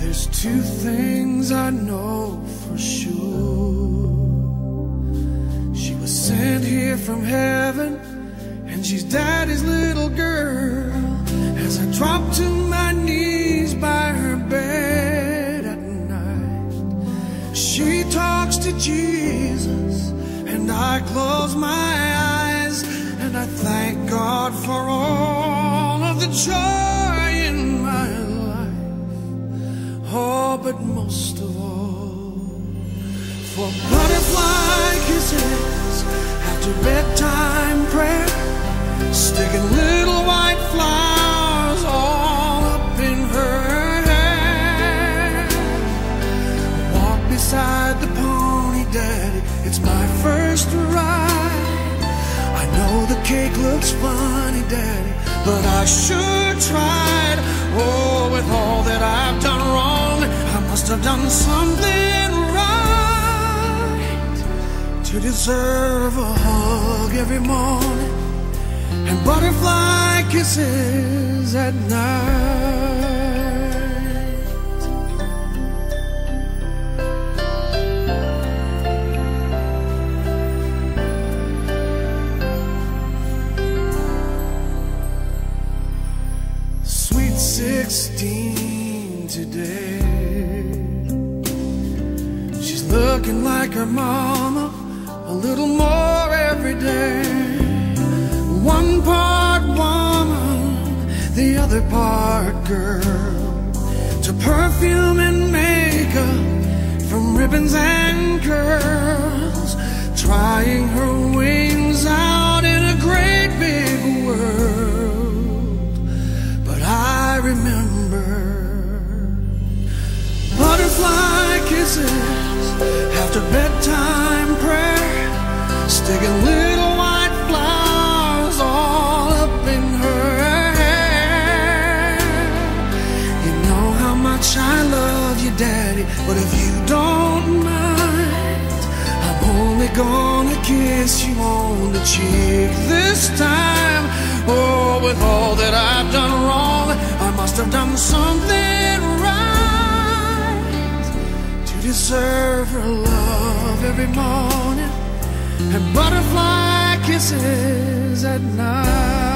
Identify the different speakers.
Speaker 1: There's two things I know for sure. She was sent here from heaven, and she's daddy's little girl. As I drop to my knees by her bed at night, she talks to Jesus, and I close my eyes, and I thank God for all but most of all, for butterfly kisses after bedtime prayer, sticking little white flowers all up in her hair. Walk beside the pony, daddy. It's my first ride. I know the cake looks funny, daddy, but I sure tried. Oh, with all that I've done have done something right to deserve a hug every morning and butterfly kisses at night. Sweet 16 today. Looking like her mama a little more every day. One part woman, the other part girl. To perfume and makeup, from ribbons and curls. Trying her wings out in a great big world. But I remember butterfly kisses after bedtime prayer, sticking little white flowers all up in her hair. You know how much I love you, Daddy, but if you don't mind, I'm only gonna kiss you on the cheek this time. Oh, with all that I've done wrong, I must have done something deserve her love every morning and butterfly kisses at night.